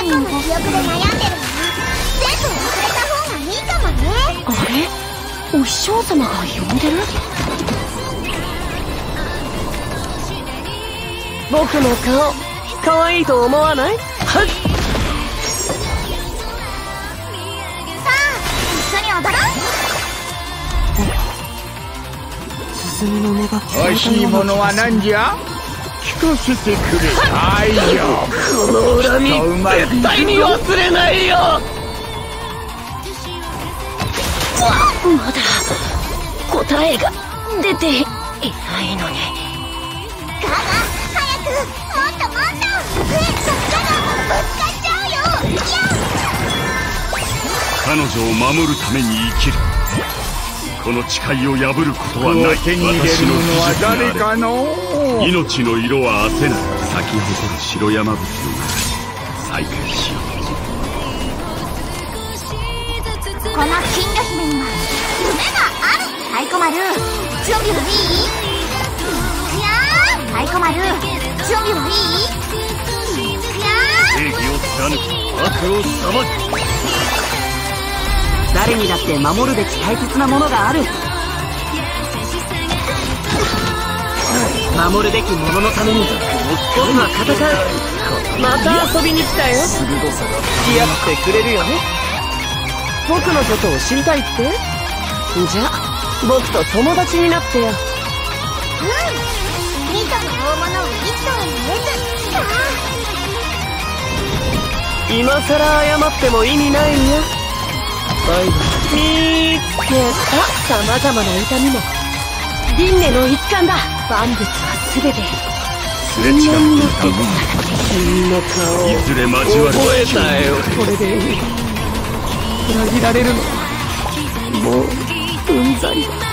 軽やかに記憶で悩んでるな全部忘れた方がいいかもね。あれ？お師匠様が呼んでる？僕の顔可愛いと思わない？はっ。さあ一緒に踊ろう。の目が欲しいものは何じゃ聞かせてくれ。大丈夫この恨み絶対に忘れないよ。まだ答えが出ていないのにガガ早くもっともっとえガガもぶつかっちゃうよ彼女を守るために生きるこの誓いを破ることはない手に入れるのは誰かの命の色は焦ない咲き誇る白山仏の中で再会しようこの金魚姫には夢がある太鼓丸準備はいいいやー。太鼓丸準備はいいいや正義を貫き悪を裁く誰にだって守るべき大切なものがある。守るべきもののために僕は戦う。また遊びに来たよ。付き合ってくれるよね。僕のことを知りたいって？じゃあ。僕と友達になってよ。うん。二頭の大物は一頭に得ずさあ。今さら謝っても意味ないよバイバイ見つけた様々な痛みも。輪廻の一環だ。万物は全てすれ違っていた運君の顔いずれ交わる覚えたよ。これで。いい裏切られるの。はもううんざりだだ